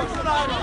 Go, Snyder!